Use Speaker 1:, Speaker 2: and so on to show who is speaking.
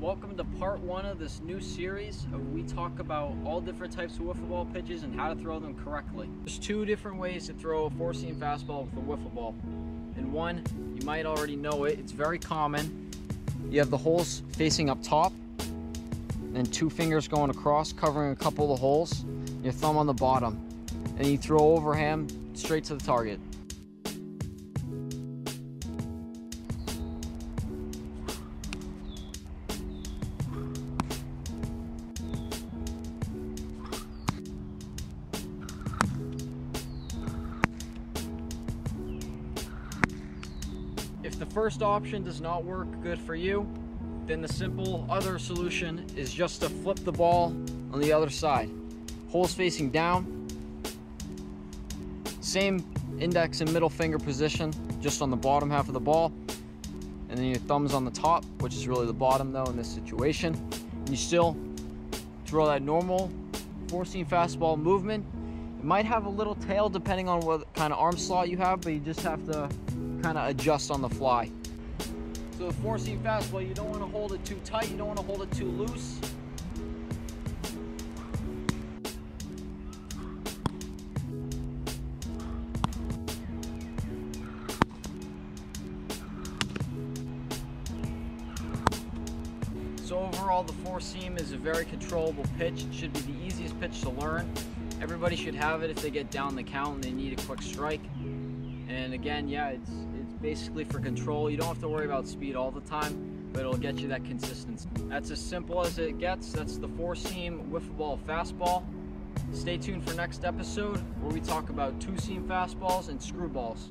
Speaker 1: Welcome to part one of this new series uh, we talk about all different types of wiffle ball pitches and how to throw them correctly. There's two different ways to throw a four seam fastball with a wiffle ball. And one, you might already know it, it's very common. You have the holes facing up top, and two fingers going across, covering a couple of the holes, your thumb on the bottom. And you throw overhand straight to the target. If the first option does not work good for you, then the simple other solution is just to flip the ball on the other side. Holes facing down, same index and middle finger position, just on the bottom half of the ball. And then your thumb's on the top, which is really the bottom though in this situation. And you still throw that normal seam fastball movement. It might have a little tail depending on what kind of arm slot you have, but you just have to kind of adjust on the fly. So the four seam fastball, you don't want to hold it too tight, you don't want to hold it too loose. So overall, the four seam is a very controllable pitch. It should be the easiest pitch to learn. Everybody should have it if they get down the count and they need a quick strike. And again, yeah, it's it's basically for control. You don't have to worry about speed all the time, but it'll get you that consistency. That's as simple as it gets. That's the four seam wiffle ball fastball. Stay tuned for next episode where we talk about two seam fastballs and screwballs.